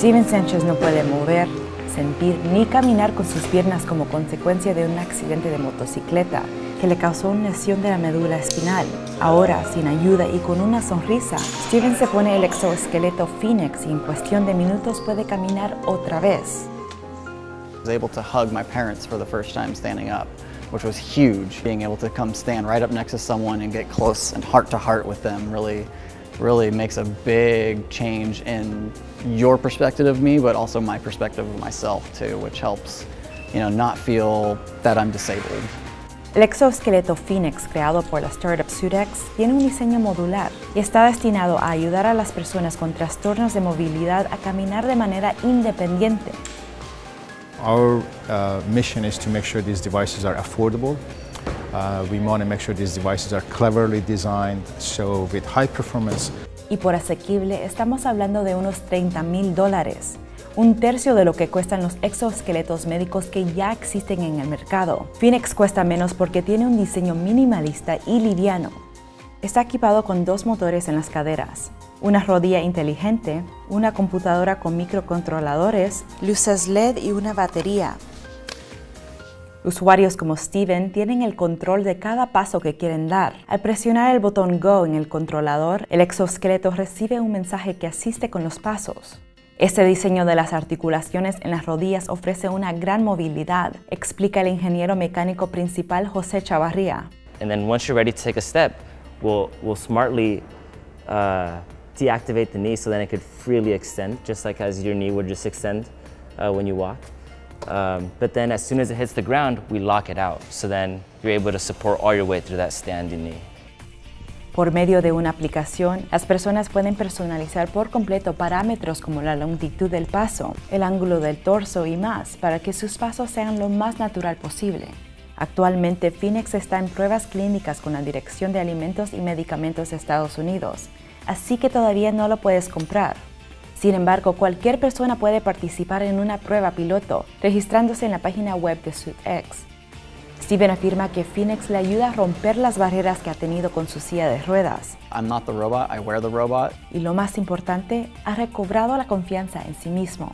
Steven Sánchez no puede mover, sentir ni caminar con sus piernas como consecuencia de un accidente de motocicleta que le causó una lesión de la médula espinal. Ahora, sin ayuda y con una sonrisa, Steven se pone el exoesqueleto Phoenix y en cuestión de minutos puede caminar otra vez. I was able to hug my parents for the first time standing up, which was huge. Being able to come stand right up next to someone and get close and heart to heart with them really, really makes a big change in your perspective of me, but also my perspective of myself too, which helps, you know, not feel that I'm disabled. El exoesqueleto Phoenix creado por la startup Sudex tiene un diseño modular y está destinado a ayudar a las personas con trastornos de movilidad a caminar de manera independiente. Our uh, mission is to make sure these devices are affordable. Uh, we want to make sure these devices are cleverly designed, so with high performance. Y por asequible estamos hablando de unos 30 mil dólares, un tercio de lo que cuestan los exoesqueletos médicos que ya existen en el mercado. Phoenix cuesta menos porque tiene un diseño minimalista y liviano. Está equipado con dos motores en las caderas, una rodilla inteligente, una computadora con microcontroladores, luces LED y una batería. Usuarios como Steven tienen el control de cada paso que quieren dar. Al presionar el botón Go en el controlador, el exoesqueleto recibe un mensaje que asiste con los pasos. Este diseño de las articulaciones en las rodillas ofrece una gran movilidad, explica el ingeniero mecánico principal José Chavarría. And then once you're ready to take a step, we'll, smartly uh, deactivate the knee so then it could freely extend, just like as your knee would just extend uh, when you walk. Um, but then as soon as it hits the ground, we lock it out. So then you're able to support all your weight through that standing knee. Por medio de una aplicación, las personas pueden personalizar por completo parámetros como la longitud del paso, el ángulo del torso y más para que sus pasos sean lo más natural posible. Actualmente, Phoenix está en pruebas clínicas con la Dirección de Alimentos y Medicamentos de Estados Unidos, así que todavía no lo puedes comprar. Sin embargo, cualquier persona puede participar en una prueba piloto registrándose en la página web de SuitX. Steven afirma que Phoenix le ayuda a romper las barreras que ha tenido con su silla de ruedas. I'm not the robot, I wear the robot. Y lo más importante, ha recobrado la confianza en sí mismo.